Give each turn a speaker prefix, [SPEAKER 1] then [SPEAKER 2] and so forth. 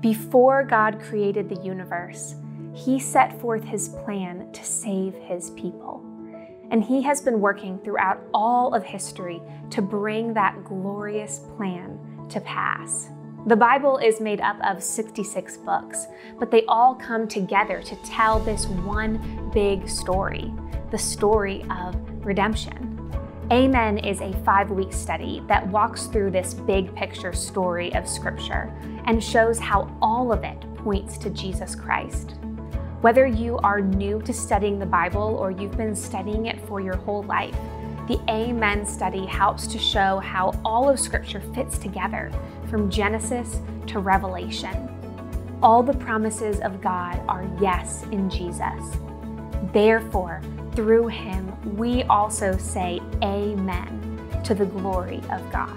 [SPEAKER 1] Before God created the universe, he set forth his plan to save his people. And he has been working throughout all of history to bring that glorious plan to pass. The Bible is made up of 66 books, but they all come together to tell this one big story the story of redemption. Amen is a five week study that walks through this big picture story of Scripture and shows how all of it points to Jesus Christ. Whether you are new to studying the Bible or you've been studying it for your whole life, the Amen study helps to show how all of Scripture fits together from Genesis to Revelation. All the promises of God are yes in Jesus. Therefore, through him, we also say Amen to the glory of God.